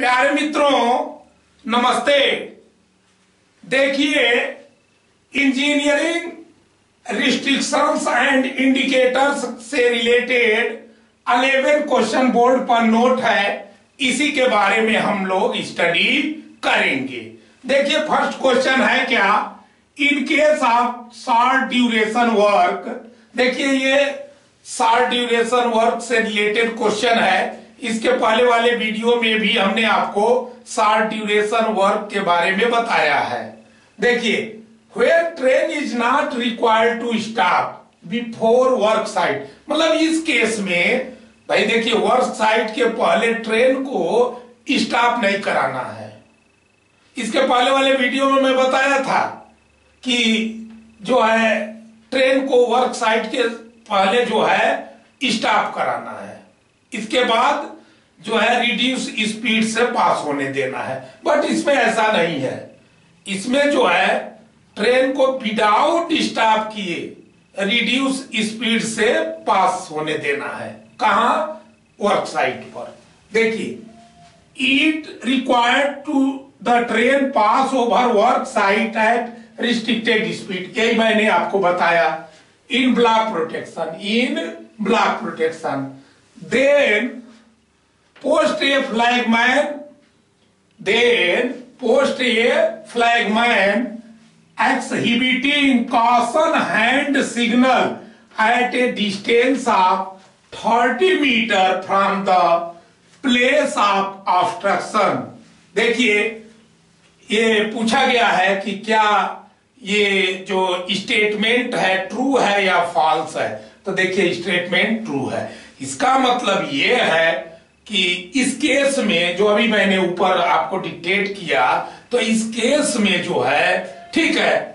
प्यारे मित्रों, नमस्ते। देखिए इंजीनियरिंग रिस्ट्रिक्शंस एंड इंडिकेटर्स से रिलेटेड 11 क्वेश्चन बोर्ड पर नोट है। इसी के बारे में हम लोग स्टडी करेंगे। देखिए फ़र्स्ट क्वेश्चन है क्या? In case of short duration work देखिए ये शॉर्ट ड्यूरेशन वर्क से रिलेटेड क्वेश्चन है। इसके पहले वाले वीडियो में भी हमने आपको शॉर्ट ड्यूरेशन वर्क के बारे में बताया है। देखिए where train is not required to stop before work site मतलब इस केस में, भाई देखिए वर्क साइट के पहले ट्रेन को स्टॉप नहीं कराना है। इसके पहले वाले वीडियो में मैं बताया था कि जो है ट्रेन को वर्क साइट के पहले जो है स्टॉप कराना है। इसके बाद जो है रिड्यूस स्पीड से पास होने देना है। बट इसमें ऐसा नहीं है। इसमें जो है ट्रेन को विदाउट स्टॉप किए रिड्यूस स्पीड से पास होने देना है। कहा? वर्क साइट पर। देखिए it required to the train pass over work site at restricted speed यही मैंने आपको बताया। In block protection in block protection then post a flagman then post a flagman exhibiting caution hand signal at a distance of 30 meter from the place of obstruction देखिए ये पूछा गया है कि क्या ये जो स्टेटमेंट है ट्रू है या फॉल्स है तो देखिए स्टेटमेंट ट्रू है इसका मतलब ये है कि इस केस में जो अभी मैंने ऊपर आपको डिक्टेट किया तो इस केस में जो है, ठीक है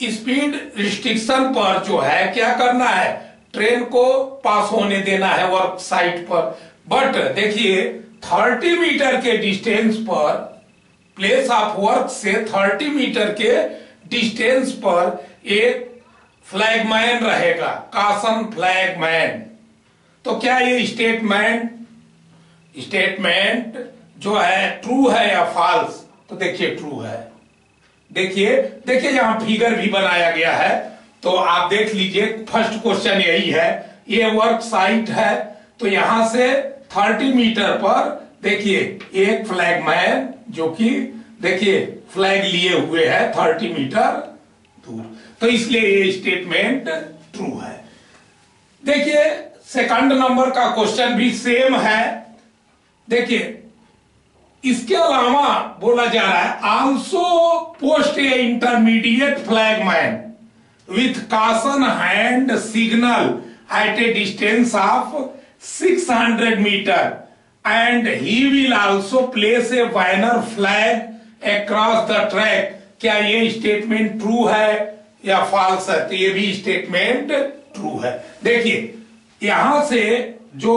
स्पीड रिस्ट्रिक्शन पर जो है, क्या करना है? ट्रेन को पास होने देना है वर्क साइट पर। बट देखिए 30 मीटर के डिस्टेंस पर प्लेस ऑफ़ वर्क से 30 मीटर के डिस्टेंस पर एक फ्लैगमैन रहेगा कासन फ्लैगमैन तो क्या ये स्टेटमेंट स्टेटमेंट जो है ट्रू है या फॉल्स तो देखिए ट्रू है। देखिए देखिए यहाँ फिगर भी बनाया गया है। तो आप देख लीजिए फ़र्स्ट क्वेश्चन यही है। ये वर्क साइट है। तो यहाँ से 30 मीटर पर देखिए, एक फ्लैग मैन जो कि देखिए फ्लैग लिए हुए है 30 मीटर दूर। तो इसलिए ये स्टेटमेंट ट्रू है। देखिए सेकंड नंबर का क्वेश्चन भी सेम है। देखिए, इसके अलावा बोला जा रहा है also post a intermediate flagman with caution hand signal at a distance of 600 metre and he will also place a banner flag across the track क्या ये स्टेटमेंट ट्रू है या फॉल्स है? तो ये भी स्टेटमेंट ट्रू है। देखिए यहाँ से जो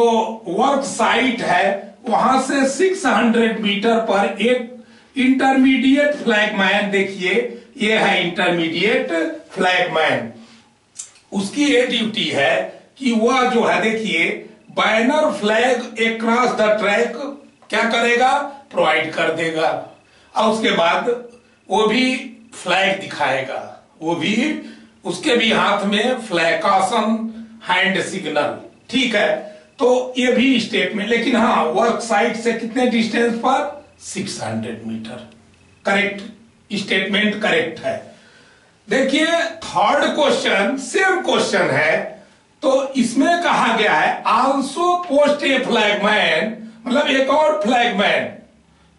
वर्क साइट है, वहाँ से 600 मीटर पर एक इंटरमीडिएट फ्लैगमैन देखिए, ये है इंटरमीडिएट फ्लैगमैन उसकी ये ड्यूटी है कि वह जो है, देखिए banner flag across the track क्या करेगा? प्रोवाइड कर देगा। और उसके बाद वो भी फ्लैग दिखाएगा। वो भी, उसके भी हाथ में फ्लैग फ्लैकासन हैंड सिग्नल ठीक है? तो ये भी स्टेटमेंट लेकिन हाँ वर्क साइट से कितने डिस्टेंस पर? 600 मीटर करेक्ट स्टेटमेंट करेक्ट है. देखिए थर्ड क्वेश्चन सेम क्वेश्चन है. तो इसमें कहा गया है आल्सो पोस्ट ए फ्लैगमैन मतलब एक और फ्लैगमैन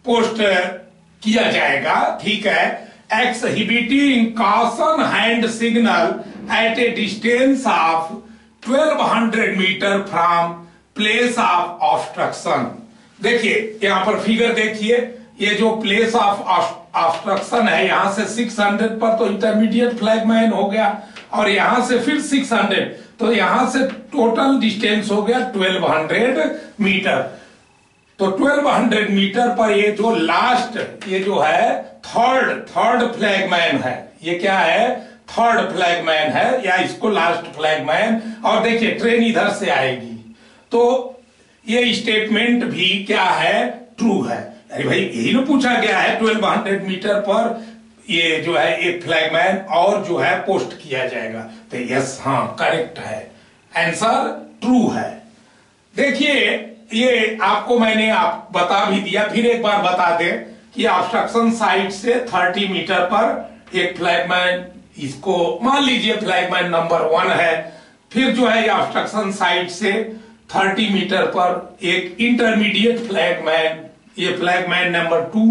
पोस्ट किया जाएगा, ठीक है? Exhibiting caution hand signal at a distance of 1200 metre from place of obstruction देखिए, यहाँ पर फिगर देखिए, ये जो प्लेस ऑफ़ ऑब्स्ट्रक्शन है, यहाँ से 600 पर तो इंटरमीडिएट फ्लैग मैन हो गया, और यहाँ से फिर 600 तो यहाँ से टोटल डिस्टेंस हो गया 1200 मीटर तो 1200 मीटर पर ये जो लास्ट ये जो है थर्ड थर्ड फ्लैग मैन है, ये क्या है? थर्ड फ्लैगमैन है या इसको लास्ट फ्लैगमैन और देखिए ट्रेन इधर से आएगी। तो ये स्टेटमेंट भी क्या है? ट्रू है। अरे भाई, यही ना पूछा गया है 1200 मीटर पर। ये जो है एक फ्लैगमैन और जो है पोस्ट किया जाएगा। तो यस हाँ करेक्ट है। आंसर ट्रू है। देखिए, ये आपको मैंने आप बता भी दिया। फिर एक बार बता दें कि ऑब्स्ट्रक्शन साइट से 30 मीटर पर एक फ्लैगमैन इसको मान लीजिए फ्लैग मैन नंबर वन है, फिर जो है ऑब्स्ट्रक्शन साइट से 30 मीटर पर एक इंटरमीडिएट फ्लैग मैन ये फ्लैग मैन नंबर टू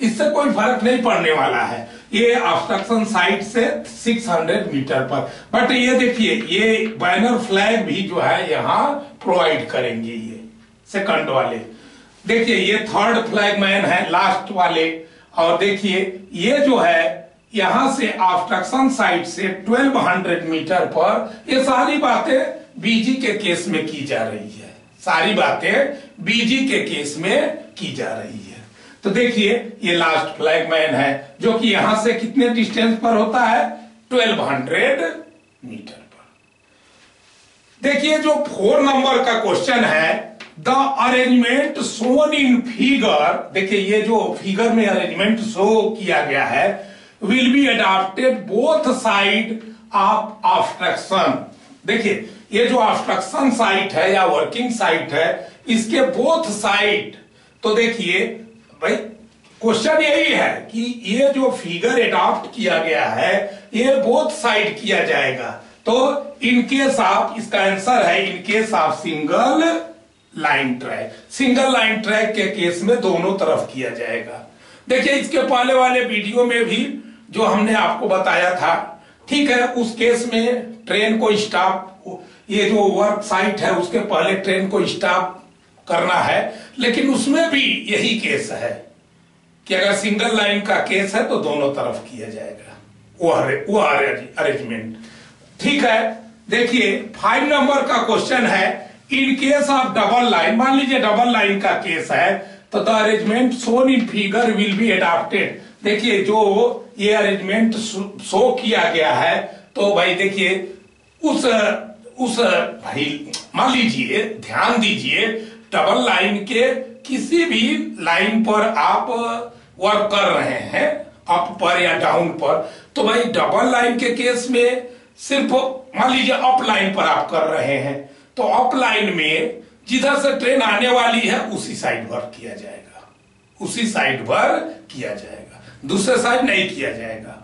इससे कोई फ़र्क नहीं पड़ने वाला है। ये ऑब्स्ट्रक्शन साइट से 600 मीटर पर। बट ये देखिए, ये बैनर फ्लैग भी जो है यहाँ प्रोवाइड करेंगे ये सेकंड वाले। देखिए, ये थर्ड फ्लैग मैन है लास्ट वाले। और देखिए, ये जो है यहाँ से ऑब्स्ट्रक्शन साइट से 1200 मीटर पर ये सारी बातें बीजी के केस में की जा रही है। सारी बातें बीजी के केस में की जा रही है। तो देखिए, ये लास्ट फ्लैग मैन है, जो कि यहाँ से कितने डिस्टेंस पर होता है? 1200 मीटर पर। देखिए, जो फोर नंबर का क्वेश्चन है the arrangement shown in figure देखिए, ये जो फिगर में अरेंजमेंट शो किया गया है will be adopted both side of obstruction देखिए, ये जो ऑब्स्ट्रक्शन साइट है या वर्किंग साइट है, इसके बोथ साइड तो देखिए, भाई क्वेश्चन यही है कि ये जो फिगर एडॉप्ट किया गया है, ये बोथ साइड किया जाएगा। तो इनकेस ऑफ़ इसका आंसर है in case of single line track single line track के केस में दोनों तरफ़ किया जाएगा। देखिए, इसके पहले वाले वीडियो में भी जो हमने आपको बताया था ठीक है उस केस में ट्रेन को स्टॉप ये जो वर्क साइट है उसके पहले ट्रेन को स्टॉप करना है लेकिन उसमें भी यही केस है कि अगर सिंगल लाइन का केस है तो दोनों तरफ़ किया जाएगा। वो अरे, वो अरेंजमेंट ठीक है देखिए फाइव नंबर का क्वेश्चन है in case of double line मान लीजिए डबल लाइन का केस है तो the arrangement shown in figure will be adapted देखिए जो ये अरेंजमेंट शो किया गया है तो भाई देखिए, उस उस भाई, मान लीजिए, ध्यान दीजिए डबल लाइन के किसी भी लाइन पर आप वर्क कर रहे हैं अप पर या डाउन पर तो भाई डबल लाइन के केस में सिर्फ़, मान लीजिए अप लाइन पर आप कर रहे हैं तो अप लाइन में जिधर से ट्रेन आने वाली है, उसी साइड वर्क किया जाएगा। उसी साइड पर किया जाएगा। दूसरे साइड नहीं किया जाएगा।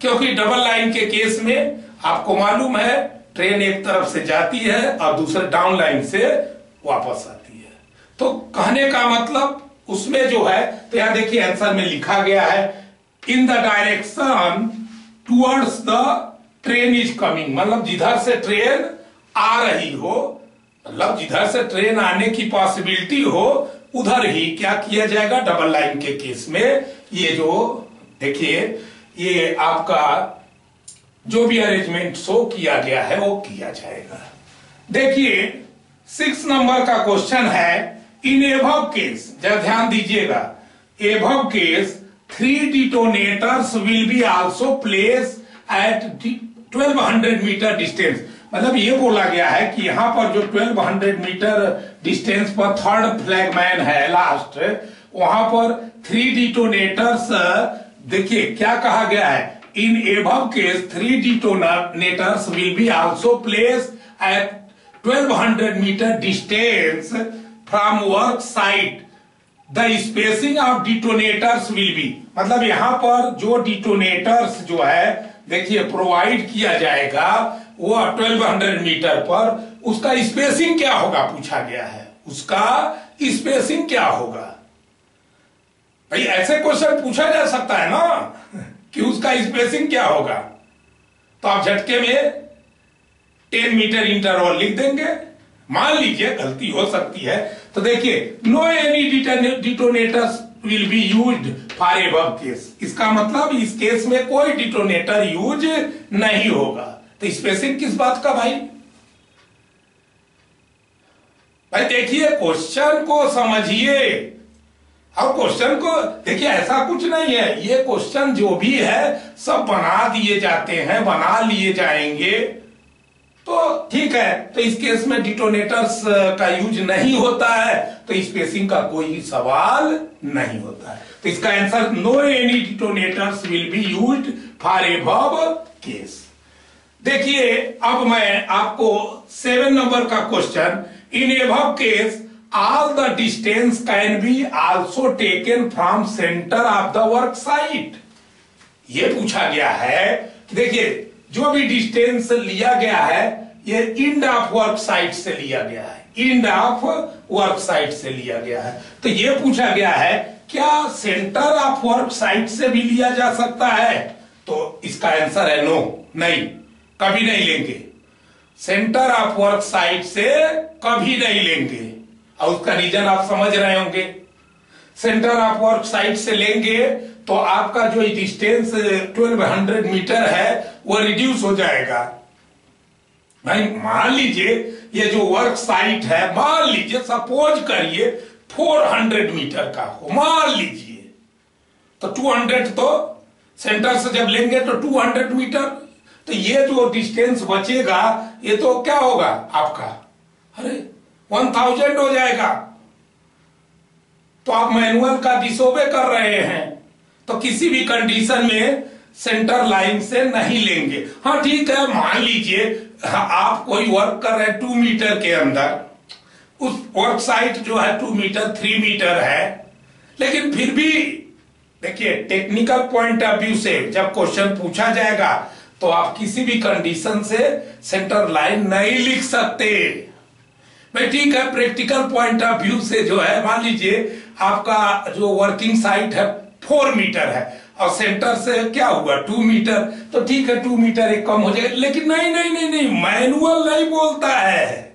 क्योंकि डबल लाइन के केस में आपको मालूम है ट्रेन एक तरफ़ से जाती है और दूसरे डाउन लाइन से वापस आती है। तो कहने का मतलब उसमें जो है तो यहाँ देखिए आंसर में लिखा गया है in the direction towards the train is coming मतलब जिधर से ट्रेन आ रही हो मतलब जिधर से ट्रेन आने की पॉसिबिलिटी हो, उधर ही क्या किया जाएगा? डबल लाइन के केस में ये जो, देखिए, ये आपका जो भी अरेंजमेंट शो किया गया है, वो किया जाएगा। देखिए सिक्स नंबर का क्वेश्चन है इन एभव केस जरा ध्यान दीजिएगा। Above case three detonators will be also place at 1200 metre distance मतलब ये बोला गया है कि यहाँ पर जो 1200 मीटर डिस्टेंस पर थर्ड फ्लैगमैन है लास्ट वहाँ पर थ्री डिटोनेटर्स देखिए, क्या कहा गया है? In above case three detonators will be also place at 1200 metre distance from work site the spacing of detonators will be मतलब यहाँ पर जो डिटोनेटर्स जो है, देखिए प्रोवाइड किया जाएगा, वो 1200 मीटर पर, उसका स्पेसिंग क्या होगा? पूछा गया है। उसका स्पेसिंग क्या होगा? भाई, ऐसे क्वेश्चन पूछा जा सकता है ना? कि उसका स्पेसिंग क्या होगा? तो आप झटके में टेन मीटर इंटरवल लिख देंगे। मान लीजिए गलती हो सकती है। तो देखिए no any detonators will be use for above case इसका मतलब इस केस में कोई डिटोनेटर यूज़ नहीं होगा। तो स्पेसिंग किस बात का भाई? भाई, देखिए, क्वेश्चन को समझिए। अब क्वेश्चन को, देखिए, ऐसा कुछ नहीं है। ये क्वेश्चन जो भी है, सब बना दिए जाते हैं, बना लिए जाएँगे। तो ठीक है तो इस केस में डिटोनेटर्स का यूज़ नहीं होता है तो स्पेसिंग का कोई सवाल नहीं होता है। तो इसका answer no any detonators will be use for above case देखिए, अब मैं आपको सेवन नंबर का question in above case all the distance can be also taken from centre of the work site ये पूछा गया है देखिए, जो भी डिस्टेंस लिया गया है, ये इंड ऑफ़ वर्क साइट से लिया गया है। इंड ऑफ़ वर्क साइट से लिया गया है। तो ये पूछा गया है, क्या सेंटर ऑफ़ वर्क साइट से भी लिया जा सकता है? तो इसका आंसर है नो नहीं, कभी नहीं लेंगे। सेंटर ऑफ़ वर्क साइट से कभी नहीं लेंगे। और उसका रीजन आप समझ रहे होंगे। सेंटर ऑफ़ वर्क साइट से लेंगे तो आपका जो डिस्टेंस 1200 मीटर है, वो रिड्यूस हो जाएगा। भाई, मान लीजिए, ये जो वर्क साइट है, मान लीजिए सपोज़ करिए 400 मीटर का हो, मान लीजिए। तो 200 तो सेंटर से जब लेंगे तो 200 मीटर तो ये जो डिस्टेंस बचेगा, ये तो क्या होगा आपका? अरे 1000 हो जाएगा। तो आप मैनुअल का डिसोबे कर रहे हैं। तो किसी भी कंडीशन में सेंटर लाइन से नहीं लेंगे। हाँ ठीक है, मान लीजिए, आप कोई वर्क कर रहे हैं टू मीटर के अंदर। उस वर्क साइट जो है टू मीटर थ्री मीटर है। लेकिन फिर भी, देखिए टेक्निकल पॉइंट ऑफ़ व्यू से जब क्वेश्चन पूछा जाएगा तो आप किसी भी कंडीशन से सेंटर लाइन नहीं लिख सकते। भाई ठीक है प्रैक्टिकल पॉइंट ऑफ़ व्यू से जो है, मान लीजिए, आपका जो वर्किंग साइट है फोर मीटर है। और सेंटर से क्या हुआ? टू मीटर तो ठीक है टू मीटर एक कम हो जाएगा। लेकिन नहीं नहीं नहीं नहीं मैनुअल नहीं बोलता है।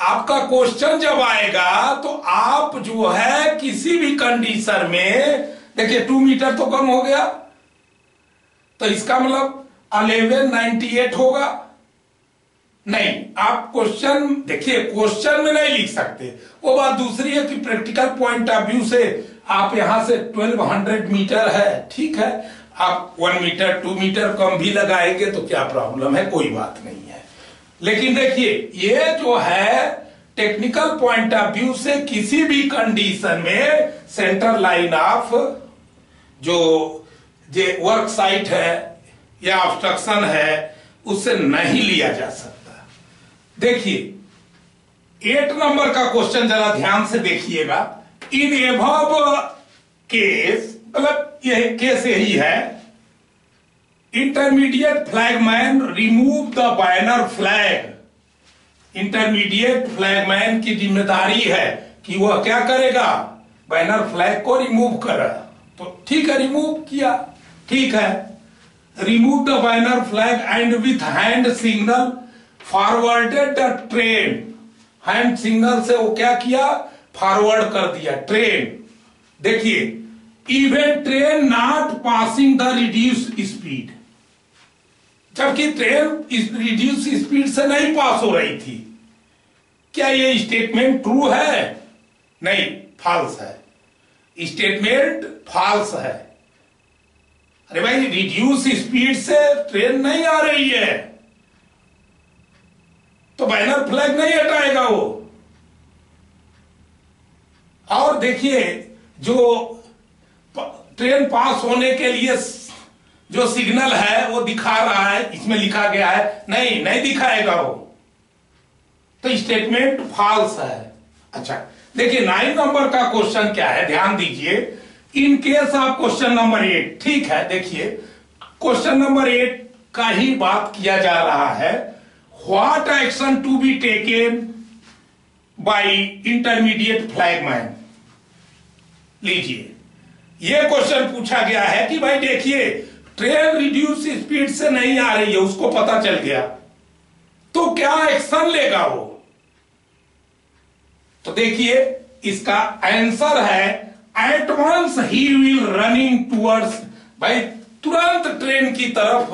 आपका क्वेश्चन जब आएगा तो आप जो है, किसी भी कंडीशन में, देखिए टू मीटर तो कम हो गया। तो इसका मतलब अलेवन नाइनटी एट होगा। नहीं, आप क्वेश्चन देखिए क्वेश्चन में नहीं लिख सकते। वो बात दूसरी है कि प्रैक्टिकल पॉइंट ऑफ़ व्यू से आप यहाँ से 1200 मीटर है, ठीक है? आप वन मीटर टू मीटर कम भी लगाएँगे तो क्या प्रॉब्लम है? कोई बात नहीं है। लेकिन देखिए, ये जो है टेक्निकल पॉइंट ऑफ़ व्यू से किसी भी कंडीशन में सेंटर लाइन ऑफ़ जो जे वर्क साइट है या ऑब्स्ट्रक्शन है उससे नहीं लिया जा सकता। देखिए एट नंबर का क्वेश्चन जरा ध्यान से देखिएगा। इन एभव केस मतलब यह केस यही है। Intermediate flagman remove the banner flag intermediate flagman की ज़िम्मेदारी है कि वह क्या करेगा? बैनर फ्लैग को रिमूव कर। तो ठीक है रिमूव किया। ठीक है। Remove the banner flag and with hand signal forwarded the train hand signal से वो क्या किया? फॉरवर्ड कर दिया ट्रेन देखिए even train not passing the reduce speed जबकि ट्रेन रिड्यूस स्पीड से नहीं पास हो रही थी। क्या ये स्टेटमेंट ट्रू है? नहीं फॉल्स है। स्टेटमेंट फॉल्स है। अरे भाई रिड्यूस स्पीड से ट्रेन नहीं आ रही है। तो बैनर फ्लैग नहीं हटाएगा वो। और देखिए, जो ट्रेन पास होने के लिए जो सिग्नल है, वो दिखा रहा है, इसमें लिखा गया है, नहीं नहीं दिखाएगा वो। तो स्टेटमेंट फॉल्स है। अच्छा देखिए नाइन नंबर का क्वेश्चन क्या है? ध्यान दीजिए। In case of question number eight ठीक है, देखिए क्वेश्चन नंबर एट का ही बात किया जा रहा है। What action to be taken by intermediate flagman लीजिए। यह क्वेश्चन पूछा गया है कि भाई देखिए ट्रेन रिड्यूस स्पीड से नहीं आ रही है, उसको पता चल गया। तो क्या एक्शन लेगा वो? तो देखिए, इसका आंसर है at once he will running towards भाई तुरंत ट्रेन की तरफ़,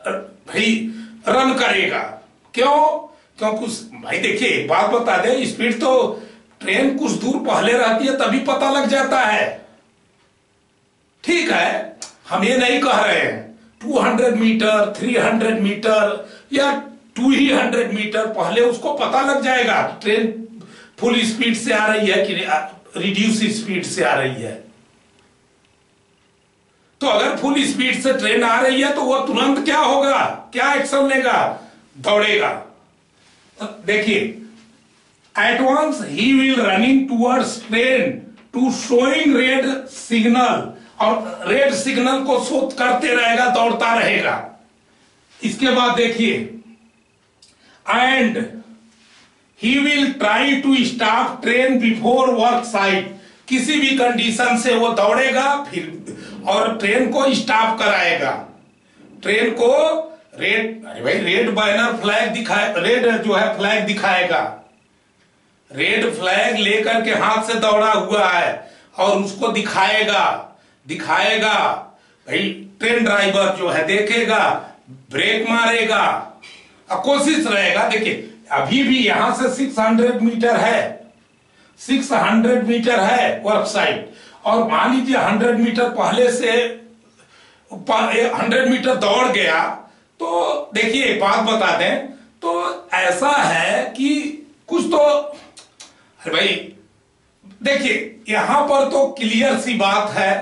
भाई रन करेगा। क्यों? क्योंकि भाई देखिए, एक बात बता दे, स्पीड तो ट्रेन कुछ दूर पहले रहती है, तभी पता लग जाता है। ठीक है, हम ये नहीं कह रहे हैं 200 मीटर 300 मीटर या टू ही हंड्रेड मीटर पहले उसको पता लग जाएगा। ट्रेन फुल स्पीड से आ रही है कि रिड्यूस स्पीड से आ रही है। तो अगर फुल स्पीड से ट्रेन आ रही है तो वो तुरंत क्या होगा? क्या एक्शन लेगा? दौड़ेगा। देखिए at he will running towards train to showing red signal और रेड सिग्नल को शोध करते रहेगा, दौड़ता रहेगा। इसके बाद देखिए and he will try to stop train before work site किसी भी कंडीशन से वो दौड़ेगा, फिर और ट्रेन को स्टॉप कराएगा। ट्रेन को रेड, अरे भाई, रेड बैनर फ्लैग दिखाए, रेड जो है फ्लैग दिखाएगा। रेड फ्लैग लेकर के हाथ से दौड़ा हुआ है और उसको दिखाएगा दिखाएगा। भाई, ट्रेन ड्राइवर जो है देखेगा, ब्रेक मारेगा और कोशिश रहेगा। देखिए, अभी भी यहाँ से 600 मीटर है 600 मीटर है वर्क साइड और मान लीजिए 100 मीटर पहले से 100 मीटर दौड़ गया तो देखिए एक बात बता दें तो ऐसा है कि कुछ तो अरे भाई, देखिए, यहाँ पर तो क्लियर सी बात है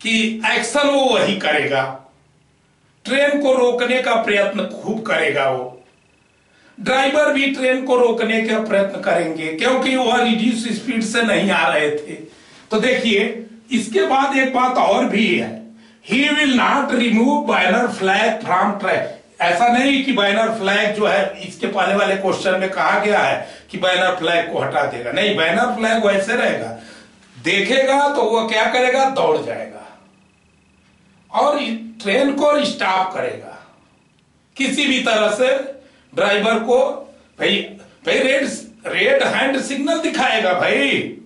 कि एक्शन वो वही करेगा। ट्रेन को रोकने का प्रयत्न खूब करेगा वो। ड्राइवर भी ट्रेन को रोकने का प्रयत्न करेंगे, क्योंकि वह रिड्यूस स्पीड से नहीं आ रहे थे। तो देखिए, इसके बाद एक बात और भी है। He will not remove banner flag from track ऐसा नहीं कि बैनर फ्लैग जो है, इसके पहले वाले क्वेश्चन में कहा गया है कि बैनर फ्लैग को हटा देगा। नहीं बैनर फ्लैग वैसे रहेगा। देखेगा तो वह क्या करेगा? दौड़ जाएगा। और ट्रेन को स्टॉप करेगा। किसी भी तरह से ड्राइवर को, भाई भाई रेड रेड हैंड सिग्नल दिखाएगा, भाई।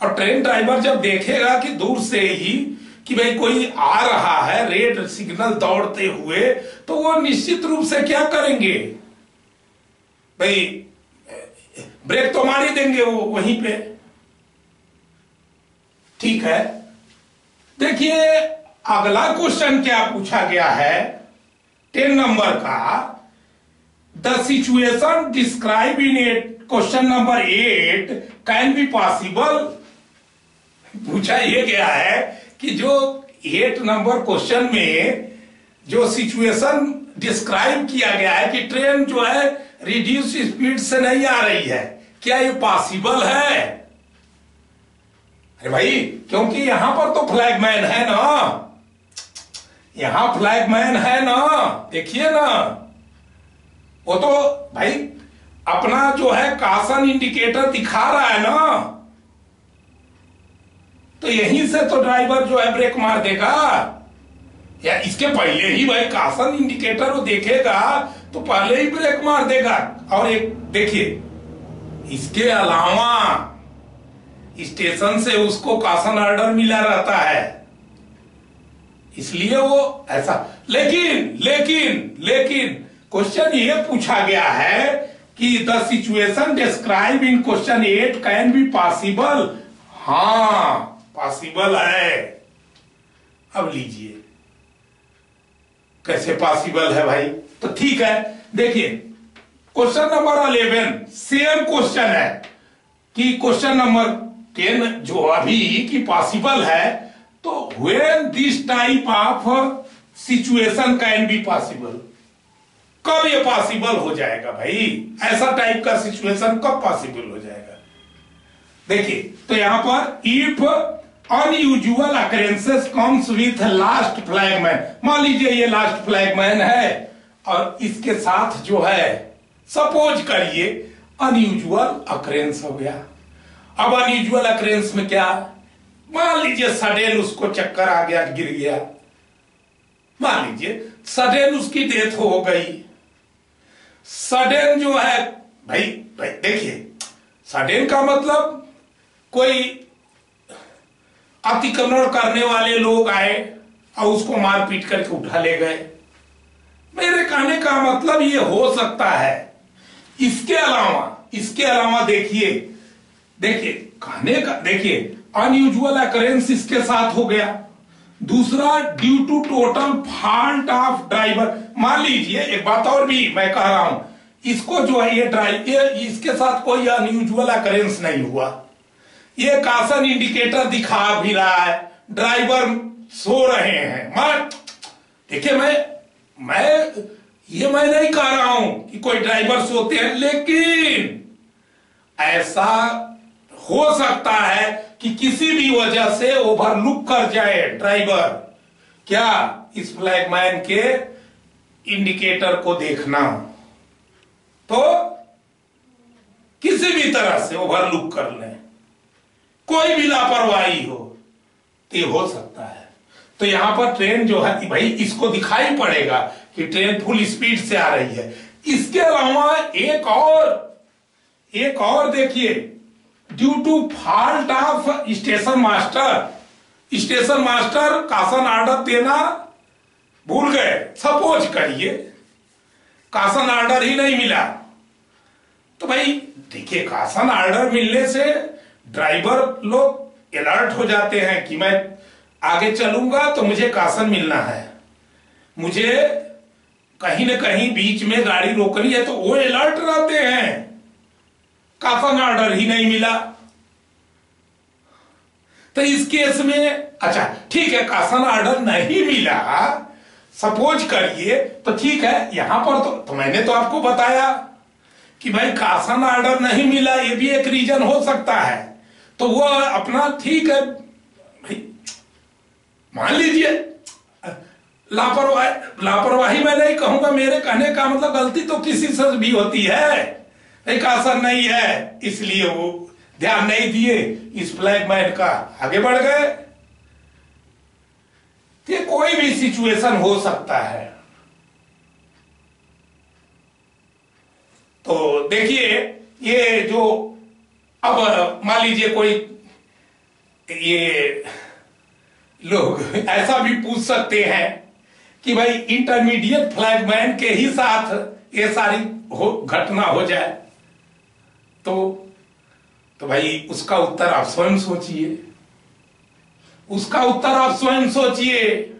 और ट्रेन ड्राइवर जब देखेगा कि दूर से ही कि भाई कोई आ रहा है, रेड सिग्नल दौड़ते हुए तो वो निश्चित रूप से क्या करेंगे? भाई ब्रेक तो मार ही देंगे वो, वहीं पे। ठीक है? देखिए, अगला क्वेश्चन क्या पूछा गया है? टेन नंबर का। The situation describe in eight question number eight can be possible पूछा यह गया है कि जो एट नंबर क्वेश्चन में जो सिचुएशन डिस्क्राइब किया गया है कि ट्रेन जो है रिड्यूस स्पीड से नहीं आ रही है, क्या ये पॉसिबल है? अरे भाई, क्योंकि यहाँ पर तो फ्लैगमैन है ना। यहाँ फ्लैगमैन है ना, देखिए ना। वो तो भाई, अपना जो है कासन इंडिकेटर दिखा रहा है ना। तो यहीं से तो ड्राइवर जो है ब्रेक मार देगा। या इसके पहले ही भाई कासन इंडिकेटर वो देखेगा तो पहले ही ब्रेक मार देगा। और एक देखिए, इसके अलावा स्टेशन से उसको कासन ऑर्डर मिला रहता है। इसलिए वो ऐसा। लेकिन लेकिन लेकिन क्वेश्चन ये पूछा गया है कि the situation describe in question eight can be possible हाँ। पॉसिबल है। अब लीजिए। कैसे पॉसिबल है भाई? तो ठीक है, देखिए question number eleven same question है कि क्वेश्चन नंबर टेन जो अभी की पॉसिबल है तो when this type of situation can be possible कब ये पॉसिबल हो जाएगा भाई? ऐसा टाइप का सिचुएशन कब पॉसिबल हो जाएगा? देखिए तो यहाँ पर if unusual occurrences comes with last flagman मान लीजिए ये लास्ट फ्लैगमैन है, और इसके साथ जो है सपोज़ करिए अनयूजुअल अकरेंस हो गया। अब अनयूजुअल अकरेंस में क्या? मान लीजिए सडेन उसको चक्कर आ गया, गिर गया। मान लीजिए सडेन उसकी डेथ हो गई। सडेन जो है, भाई भाई, देखिए सडेन का मतलब कोई अतिक्रमण करने वाले लोग आए और उसको मार पीट करके उठा ले गए। मेरे कहने का मतलब ये हो सकता है, इसके अलावा इसके अलावा देखिए देखिए, कहने का, देखिए अनयूजुअल अकरेंस इसके साथ हो गया। दूसरा due to total fault of driver मान लीजिए, एक बात और भी मैं कह रहा हूँ, इसको जो है ये ड्राइव इसके साथ कोई अनयूजुअल अकरेंस नहीं हुआ। ये कासन इंडिकेटर दिखा भी रहा है। ड्राइवर सो रहे हैं। मैं, देखिए मैं मैं, ये मैं नहीं कह रहा हूँ कि कोई ड्राइवर सोते हैं, लेकिन ऐसा हो सकता है कि किसी भी वजह से ओवरलुक कर जाए ड्राइवर। क्या इस फ्लैगमैन के इंडिकेटर को देखना? तो किसी भी तरह से ओवरलुक कर ले। कोई भी लापरवाही हो तो ये हो सकता है। तो यहाँ पर ट्रेन जो है, भाई, इसको दिखाई पड़ेगा कि ट्रेन फुल स्पीड से आ रही है। इसके अलावा एक और एक और देखिए due to fault of station master station master caution order देना भूल गए। सपोज़ करिए, कासन ऑर्डर ही नहीं मिला। तो भाई, देखिए, कासन ऑर्डर मिलने से ड्राइवर लोग अलर्ट हो जाते हैं कि मैं आगे चलूँगा तो मुझे कासन मिलना है। मुझे कहीं ना कहीं बीच में गाड़ी रोकनी है तो वो अलर्ट रहते हैं। कासन ऑर्डर ही नहीं मिला। तो इस केस में अच्छा ठीक है कासन ऑर्डर नहीं मिला। सपोज़ करिए तो ठीक है यहाँ पर तो, तो मैंने तो आपको बताया कि भाई कासन ऑर्डर नहीं मिला ये भी एक रीजन हो सकता है। तो वो अपना ठीक है। भाई, मान लीजिए, लापरवाही लापरवाही मैं नहीं कहूँगा, मेरे कहने का मतलब गलती तो किसी से भी होती है। एक आसन नहीं है, इसलिए वो ध्यान नहीं दिए, इस फ्लैग मैन का आगे बढ़ गए। ये कोई भी सिचुएशन हो सकता है। तो देखिए, ये जो अब मान लीजिए कोई ये लोग ऐसा भी पूछ सकते हैं कि भाई इंटरमीडिएट फ्लैगमैन के ही साथ ये सारी हो, घटना हो जाए। तो तो भाई उसका उत्तर आप स्वयं सोचिए। उसका उत्तर आप स्वयं सोचिए।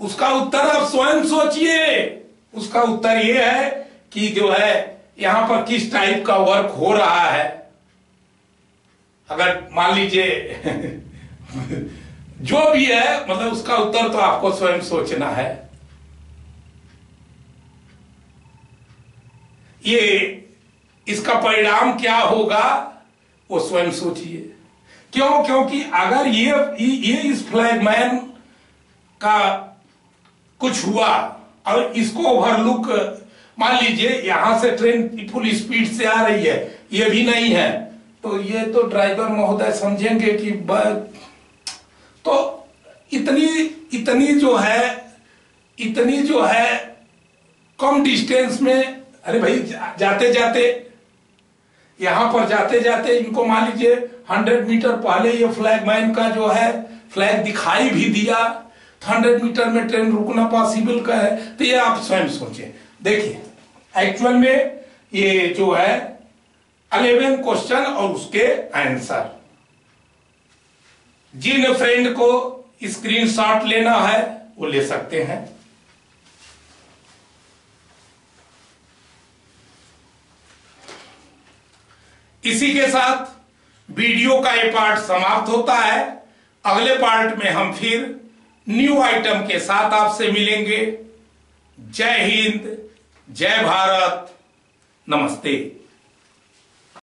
उसका उत्तर आप स्वयं सोचिए। उसका उत्तर यह है कि जो है यहाँ पर किस टाइप का वर्क हो रहा है? अगर मान लीजिए, जो भी है मतलब उसका उत्तर तो आपको स्वयं सोचना है। ये, इसका परिणाम क्या होगा, वो स्वयं सोचिए। क्यों? क्योंकि अगर ये ये इस फ्लैगमैन का कुछ हुआ, और इसको ओवरलुक मान लीजिए यहाँ से ट्रेन फुल स्पीड से आ रही है, ये भी नहीं है। तो ये तो ड्राइवर महोदय समझेंगे कि तो इतनी इतनी जो है, इतनी जो है कम डिस्टेंस में, अरे भाई जाते जाते, यहाँ पर जाते जाते, इनको मान लीजिए हंड्रेड मीटर पहले ये फ्लैग मैन का जो है फ्लैग दिखाई भी दिया हंड्रेड मीटर में ट्रेन रुकना पॉसिबल का है तो ये आप स्वयं सोचें। देखिए एक्चुअल में ये जो है अलेवेन क्वेश्चन और उसके आंसर जिन फ्रेंड को स्क्रीनशॉट लेना है, वो ले सकते हैं। इसी के साथ वीडियो का ये पार्ट समाप्त होता है। अगले पार्ट में हम फिर न्यू आइटम के साथ आपसे मिलेंगे। जय हिंद। जय भारत। नमस्ते।